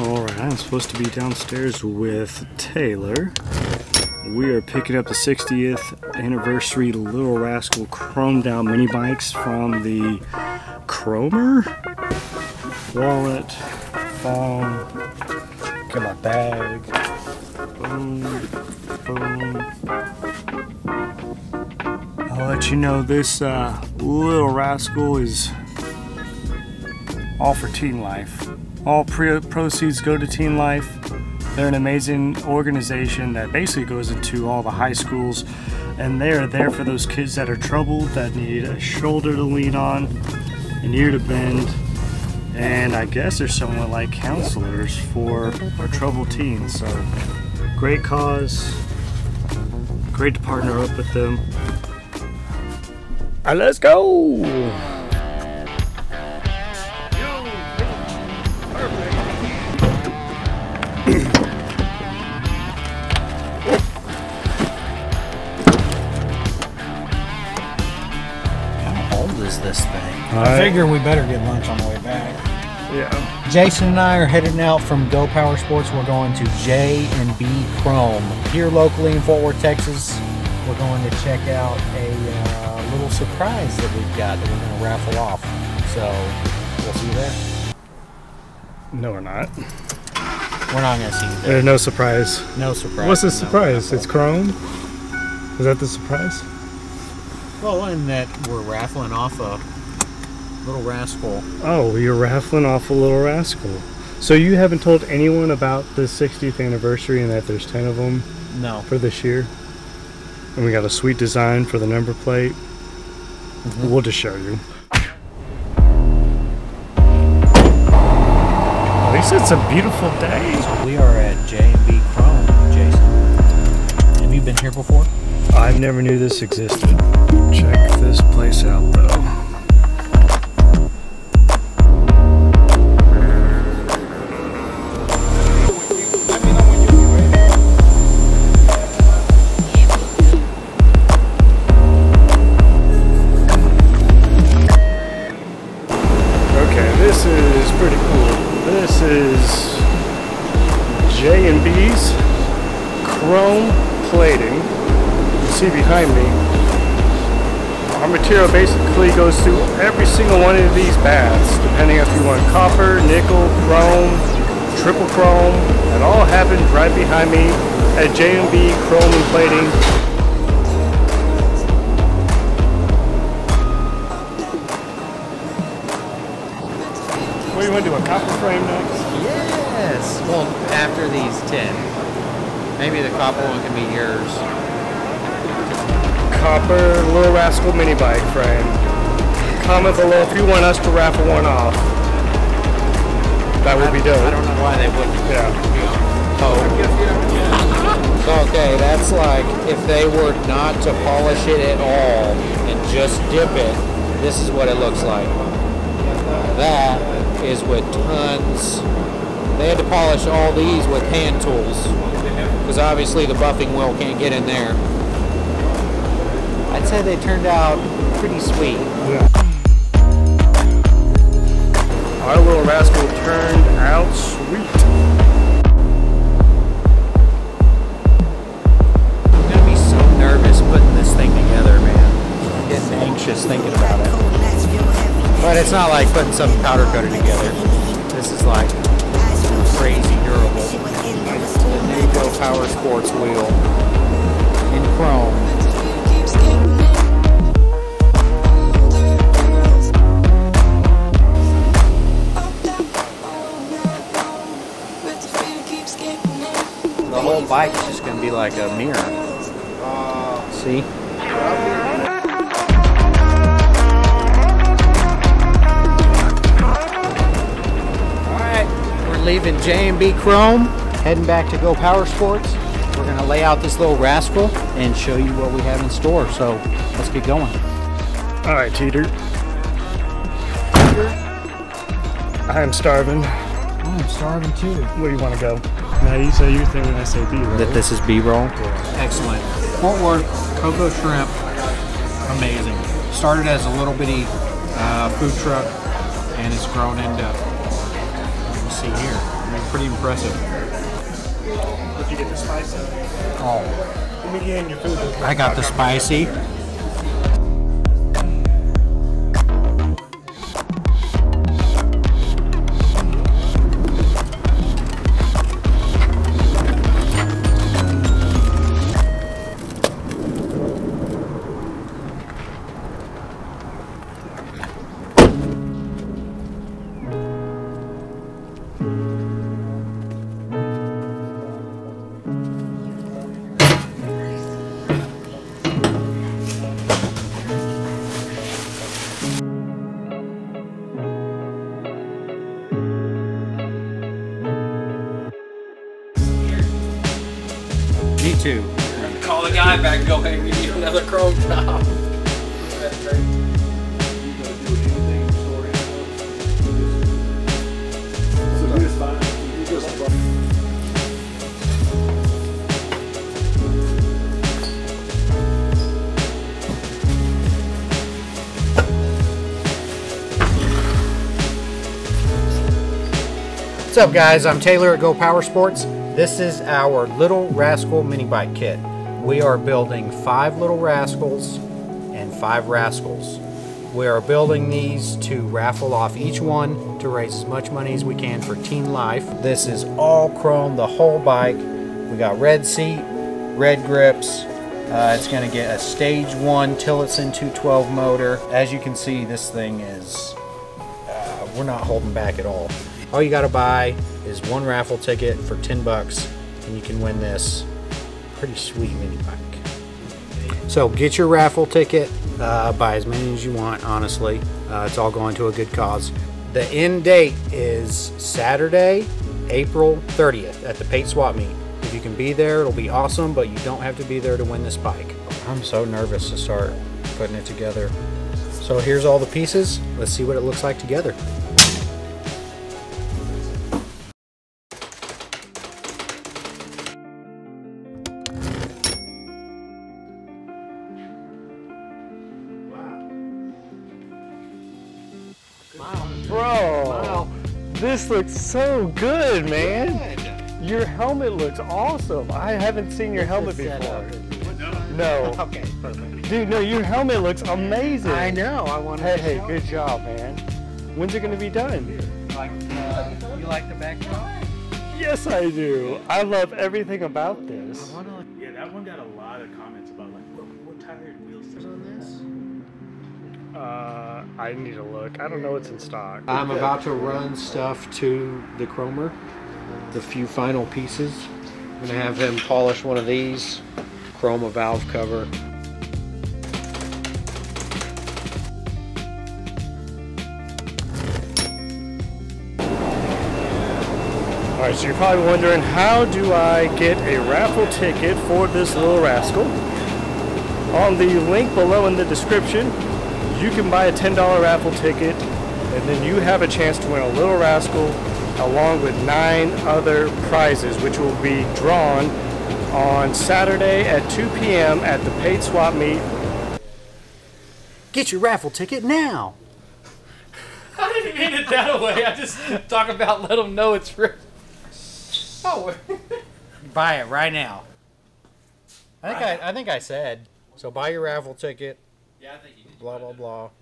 Alright, I'm supposed to be downstairs with Taylor. We are picking up the 60th anniversary Little Rascal Chrome Down mini bikes from the Chromer. Wallet, phone, got my bag. Boom, boom. I'll let you know this uh, Little Rascal is all for Teen Life. All pre- proceeds go to Teen Life. They're an amazing organization that basically goes into all the high schools, and they are there for those kids that are troubled, that need a shoulder to lean on, an ear to bend, and I guess they're somewhat like counselors for our troubled teens. So, great cause. Great to partner up with them. And let's go! Is this thing? I figure we better get lunch on the way back. Yeah. Jason and I are heading out from Go Power Sports. We're going to J and B Chrome here locally in Fort Worth, Texas. We're going to check out a uh, little surprise that we've got that we're going to raffle off. So we'll see you there. No, we're not. We're not going to see you there. There's no surprise. No surprise. What's the No surprise? raffle. It's Chrome? Is that the surprise? Well, and that we're raffling off a little rascal. Oh, you're raffling off a little rascal. So you haven't told anyone about the 60th anniversary and that there's 10 of them No. for this year? And we got a sweet design for the number plate. Mm-hmm. We'll just show you. At least it's a beautiful day. So we are at J and B Chrome, Jason. Have you been here before? I never knew this existed. Check this place out though. Okay, this is pretty cool. This is J and B's chrome plating. See behind me. Our material basically goes through every single one of these baths, depending if you want copper, nickel, chrome, triple chrome. It all happens right behind me at J&B Chrome and Plating. What do you want to do, a copper frame next? Yes. Well, after these 10. Maybe the copper one can be yours. Copper Little Rascal mini bike frame. Comment below if you want us to raffle one off. That would be dope. I don't know why they wouldn't. Yeah. Oh. Okay, that's like if they were not to polish it at all and just dip it, this is what it looks like. That is with tons. They had to polish all these with hand tools because obviously the buffing wheel can't get in there. I'd say they turned out pretty sweet. Yeah. Our little rascal turned out sweet. I'm gonna be so nervous putting this thing together, man. I'm getting anxious thinking about it. But it's not like putting some powder coated together. This is like crazy durable. The new Go Power Sports wheel in chrome. Bike's just gonna be like a mirror. See? Alright, we're leaving J&B Chrome, heading back to Go Power Sports. We're gonna lay out this little rascal and show you what we have in store. So let's get going. All right, Teeter. I'm starving. I'm starving too. Where do you want to go? Now you say your thing when I say B, right? That this is B-roll. Excellent. Fort Worth Coco Shrimp, amazing. Started as a little bitty uh, food truck, and it's grown into see here. I mean, pretty impressive. Did you get the spicy? Oh, Let me get in your food. I got the spicy. Too. Call the guy back go, hey, we need another chrome top. What's up, guys? I'm Taylor at Go Power Sports. This is our Little Rascal mini bike kit. We are building five Little Rascals and five Rascals. We are building these to raffle off each one to raise as much money as we can for Teen Life. This is all chrome, the whole bike. We got red seat, red grips. Uh, it's going to get a stage one Tillotson 212 motor. As you can see, this thing is uh, we're not holding back at all. All you gotta buy is one raffle ticket for 10 bucks and you can win this pretty sweet mini bike. So get your raffle ticket, uh, buy as many as you want, honestly. Uh, it's all going to a good cause. The end date is Saturday, April 30th at the Pate Swap Meet. If you can be there, it'll be awesome, but you don't have to be there to win this bike. I'm so nervous to start putting it together. So here's all the pieces. Let's see what it looks like together. This looks so good, man. Your helmet looks awesome. I haven't seen your helmet before. No. Okay, perfect. Dude, no, your helmet looks amazing. I know. I want to. Hey, hey, good job, man. When's it gonna be done? Like, uh, you like the backdrop? Yes, I do. I love everything about this. Yeah, that one got a lot of comments about like, what, what tire wheels is on this? Uh, I need to look. I don't know what's in stock. I'm about to run stuff to the chromer, the few final pieces. I'm gonna have him polish one of these, chrome a valve cover. All right, so you're probably wondering how do I get a raffle ticket for this little rascal? On the link below in the description, you can buy a $10 raffle ticket, and then you have a chance to win a little rascal along with nine other prizes, which will be drawn on Saturday at 2 p.m. at the Pate swap meet. Get your raffle ticket now! I didn't mean it that way. I just talk about let them know it's real. Oh, Buy it right now. I think I, I think I said. So buy your raffle ticket. yeah, I think you did. Blah blah blah.